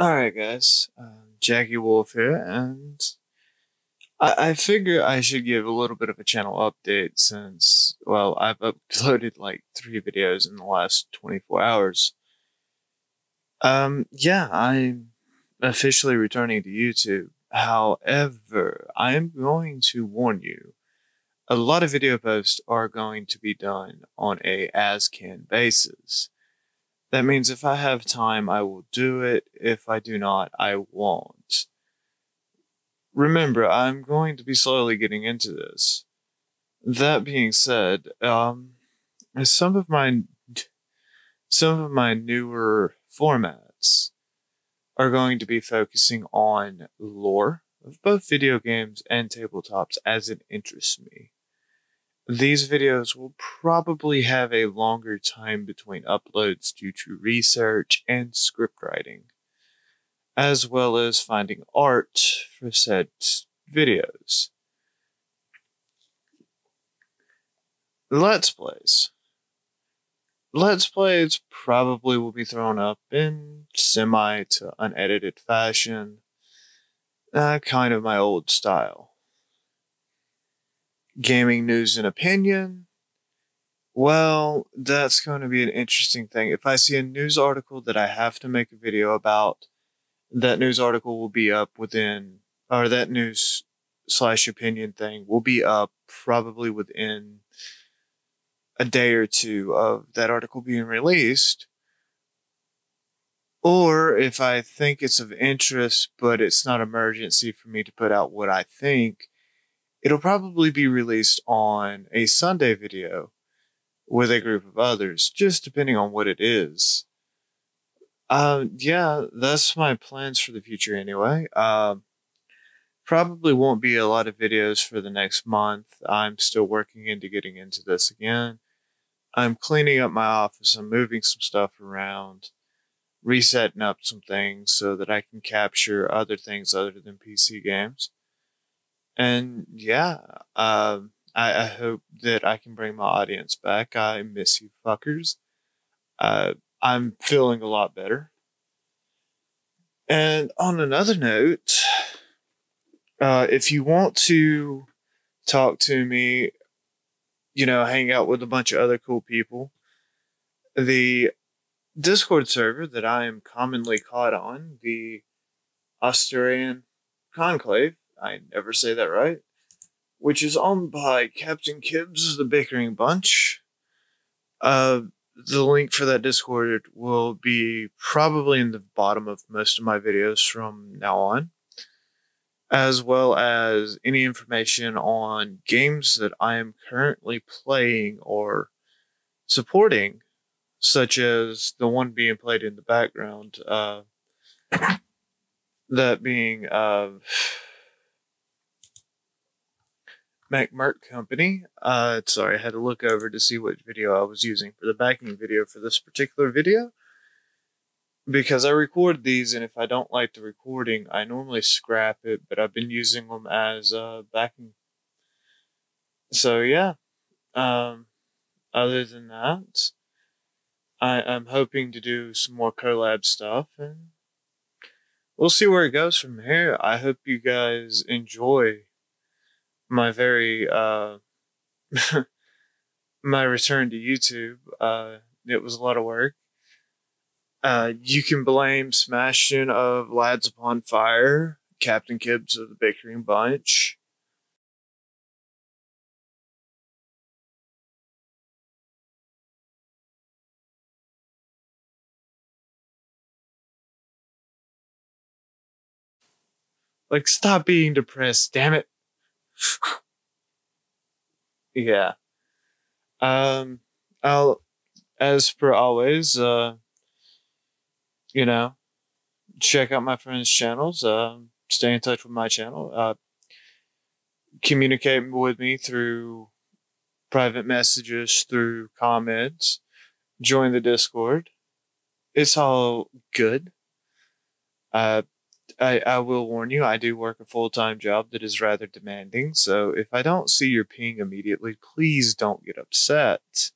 Alright, guys. Um, Jackie Wulf here, and I, I figure I should give a little bit of a channel update since, well, I've uploaded like three videos in the last 24 hours. Um, yeah, I'm officially returning to YouTube. However, I am going to warn you a lot of video posts are going to be done on a as can basis. That means if I have time, I will do it. If I do not, I won't. Remember, I'm going to be slowly getting into this. That being said, um, some of my some of my newer formats are going to be focusing on lore of both video games and tabletops as it interests me. These videos will probably have a longer time between uploads due to research and script writing, as well as finding art for said videos. Let's Plays. Let's Plays probably will be thrown up in semi to unedited fashion, uh, kind of my old style gaming news and opinion. Well, that's going to be an interesting thing. If I see a news article that I have to make a video about, that news article will be up within, or that news slash opinion thing will be up probably within a day or two of that article being released. Or if I think it's of interest, but it's not emergency for me to put out what I think, It'll probably be released on a Sunday video with a group of others, just depending on what it is. Uh, yeah, that's my plans for the future anyway. Uh, probably won't be a lot of videos for the next month. I'm still working into getting into this again. I'm cleaning up my office. I'm moving some stuff around, resetting up some things so that I can capture other things other than PC games. And yeah, um, I, I, hope that I can bring my audience back. I miss you fuckers. Uh, I'm feeling a lot better. And on another note, uh, if you want to talk to me, you know, hang out with a bunch of other cool people, the Discord server that I am commonly caught on, the Asturian Conclave, I never say that right, which is owned by Captain Kibbs, the Bickering Bunch. Uh, the link for that Discord will be probably in the bottom of most of my videos from now on, as well as any information on games that I am currently playing or supporting, such as the one being played in the background. Uh, that being uh, Mech Merc Company. Uh, sorry, I had to look over to see what video I was using for the backing video for this particular video. Because I record these, and if I don't like the recording, I normally scrap it, but I've been using them as uh, backing. So, yeah. Um, other than that, I, I'm hoping to do some more collab stuff, and we'll see where it goes from here. I hope you guys enjoy my very uh, my return to YouTube. Uh, it was a lot of work. Uh, you can blame Smashing of Lads Upon Fire, Captain Kibbs of the Bickering Bunch. Like, stop being depressed, damn it yeah. Um, I'll, as per always, uh, you know, check out my friends' channels. Uh, stay in touch with my channel. Uh, communicate with me through private messages, through comments. Join the Discord. It's all good. Uh, I, I will warn you, I do work a full time job that is rather demanding. So if I don't see your ping immediately, please don't get upset.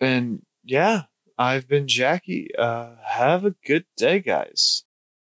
And yeah, I've been Jackie. Uh, have a good day, guys.